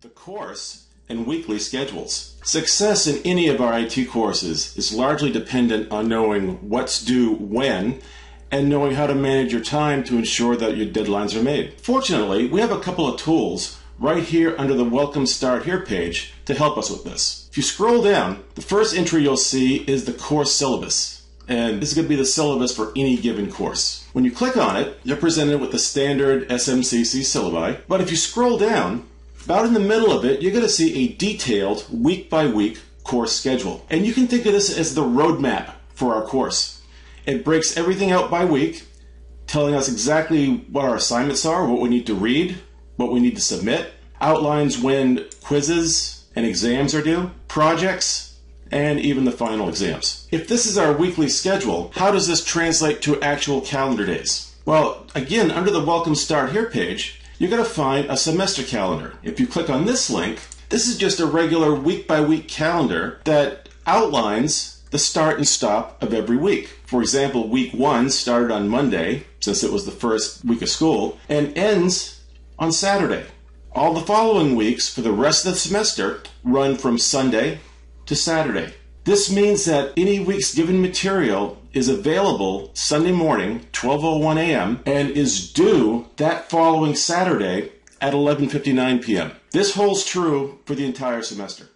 the course, and weekly schedules. Success in any of our IT courses is largely dependent on knowing what's due when and knowing how to manage your time to ensure that your deadlines are made. Fortunately, we have a couple of tools right here under the Welcome Start Here page to help us with this. If you scroll down, the first entry you'll see is the course syllabus. And this is going to be the syllabus for any given course. When you click on it, you're presented with the standard SMCC syllabi. But if you scroll down, about in the middle of it, you're going to see a detailed week by week course schedule. And you can think of this as the roadmap for our course. It breaks everything out by week, telling us exactly what our assignments are, what we need to read, what we need to submit, outlines when quizzes and exams are due, projects, and even the final exams. If this is our weekly schedule, how does this translate to actual calendar days? Well, again, under the Welcome Start Here page, you're going to find a semester calendar. If you click on this link, this is just a regular week by week calendar that outlines the start and stop of every week. For example, week one started on Monday, since it was the first week of school, and ends on Saturday. All the following weeks for the rest of the semester run from Sunday to Saturday. This means that any week's given material is available Sunday morning, 12:01 a.m. and is due that following Saturday at 11:59 p.m. This holds true for the entire semester.